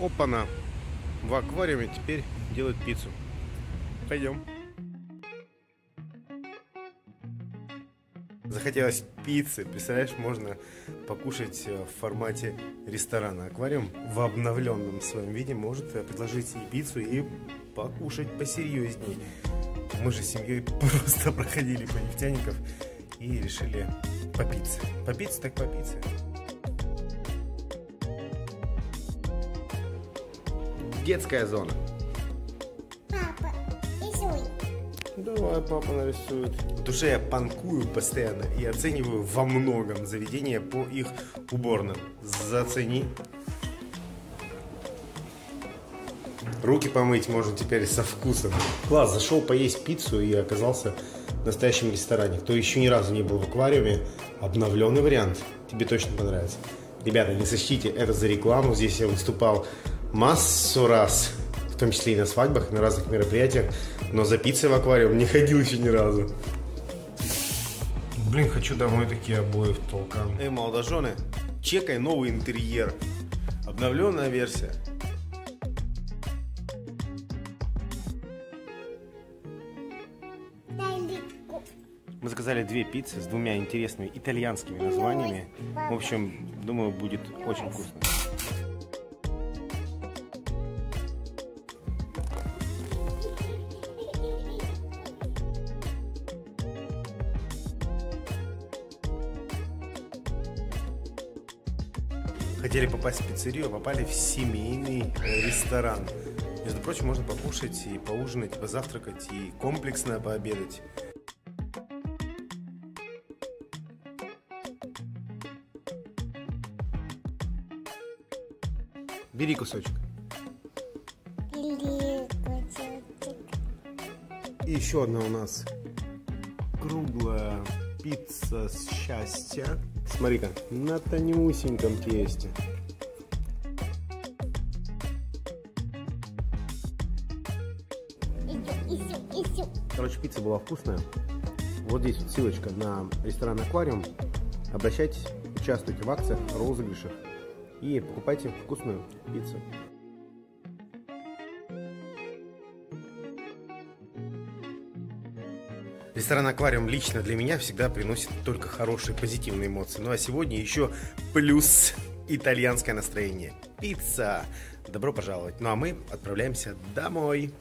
Опа-на! В аквариуме теперь делают пиццу. Пойдем. Захотелось пиццы. Представляешь, можно покушать э, в формате ресторана. Аквариум в обновленном своем виде может э, предложить и пиццу, и покушать посерьезней. Мы же с семьей просто проходили по нефтяников и решили попиться. Попиться так попиться. Детская зона. Папа, рисуй. Давай, папа нарисует. В душе я панкую постоянно и оцениваю во многом заведения по их уборным. Зацени. Руки помыть можно теперь со вкусом. Класс, зашел поесть пиццу и оказался в настоящем ресторане. Кто еще ни разу не был в аквариуме, обновленный вариант. Тебе точно понравится. Ребята, не сочтите это за рекламу. Здесь я выступал массу раз, в том числе и на свадьбах, и на разных мероприятиях, но за пиццей в аквариум не ходил еще ни разу. Блин, хочу домой такие обои в толкан. Эй, молодожены, чекай новый интерьер. Обновленная версия. Мы заказали две пиццы с двумя интересными итальянскими названиями. В общем, думаю, будет очень вкусно. Хотели попасть в пиццерию, а попали в семейный э, ресторан. Между прочим, можно покушать и поужинать, и позавтракать, и комплексно пообедать. Бери кусочек. И еще одна у нас круглая пицца с счастья. Смотри-ка, на тонюсеньком тесте. Короче, пицца была вкусная. Вот здесь вот ссылочка на ресторан Аквариум. Обращайтесь, участвуйте в акциях, розыгрышах и покупайте вкусную пиццу. Ресторан Аквариум лично для меня всегда приносит только хорошие, позитивные эмоции. Ну а сегодня еще плюс итальянское настроение. Пицца! Добро пожаловать. Ну а мы отправляемся домой.